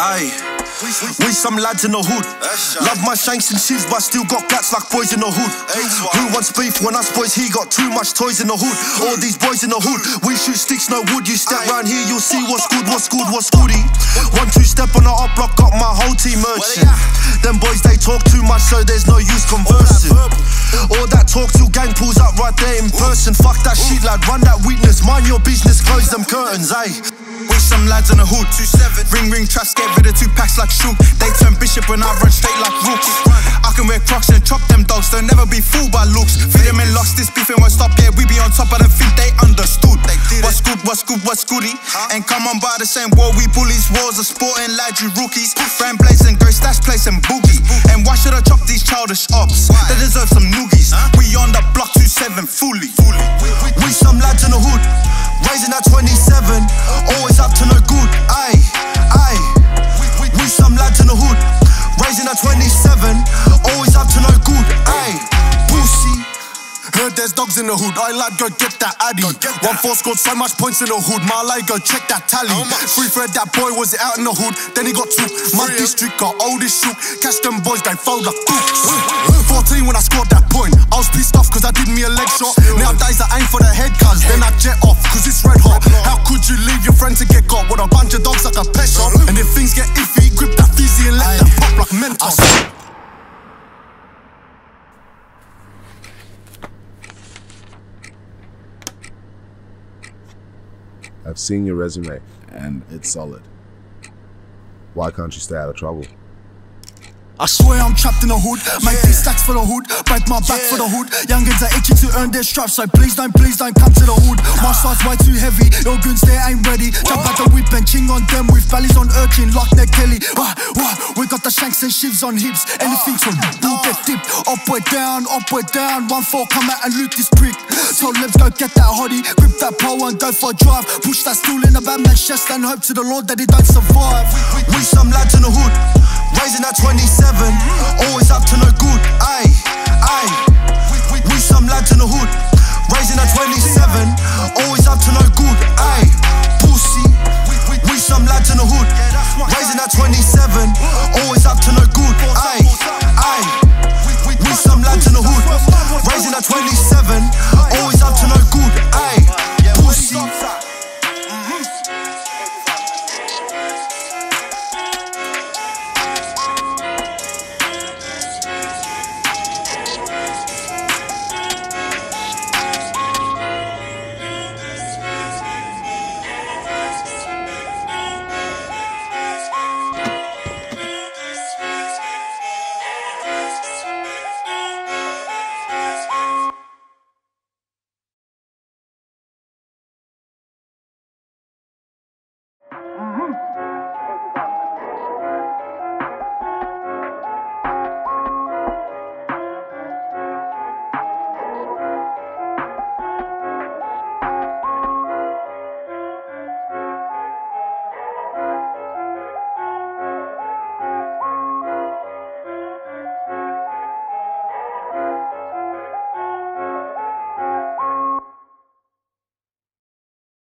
Aye. We some lads in the hood. Love my shanks and shivs, but still got gats like boys in the hood. Who wants beef when us boys he got too much toys in the hood? All these boys in the hood, we shoot sticks, no wood. You step round here, you'll see what's good, what's good, what's goody. One two step on the up block, got my whole team merchant. Them boys they talk too much, so there's no use conversing. All that talk till gang pulls up right there in person. Fuck that shit, lad, run that weakness, mind your business, close them curtains, ayy. With some lads in the hood, two seven. Ring ring traps, get rid of two packs like shoe. They turn bishop and I run straight like rooks. I can wear crocs and chop them dogs, they'll never be fooled by looks. Feed them and lost, this beefing won't stop, yeah, we be on top, I don't think they understood. What's good, what's good, what's goody? And come on by the same war, we bullies, wars of sporting lads, you rookies. Fran blazing, great stash placing boogie. And why should I chop these childish ops? They deserve some noogies. We on the block 2-7 fully. We we some lads in the hood, raising at 27, always Heard there's dogs in the hood, I like go get that addy. One four scored so much points in the hood, my lad go check that tally. Free Fred, that boy was out in the hood, then he got took. My district got oldest shook, catch them boys, they fold like books. 14 when I scored that point, I was pissed off cause I did me a leg shot. Nowadays I aim for the head cuz, then I jet off cause it's red hot. How could you leave your friend to get caught with a bunch of dogs like a pet shop? And if things get iffy, grip that fizzy and let that pop like Mentos. I've seen your resume, and it's solid. Why can't you stay out of trouble? I swear I'm trapped in the hood. Make these stacks for the hood. Break my back for the hood. Young Youngins are itching to earn their straps. So please don't, please don't come to the hood. My side's way too heavy. Your goons they ain't ready. Jump out the whip and ching on them with bellies on urchin. Lock neck Kelly. Wah, wah. We got the shanks and shivs on hips. Anything from we'll get dipped. Upward down, upward down. One four come out and loot this prick. So lips, go get that hottie Grip that pole and go for a drive. Push that stool in a Batman's chest And hope to the Lord that he don't survive. We, some lads in the hood Raising at 27 Always up to no good, aye, aye. we, some lads in the hood Raising at 27 Always up to no good, aye, Pussy We some lads in the hood Raising at 27 Always up to no good,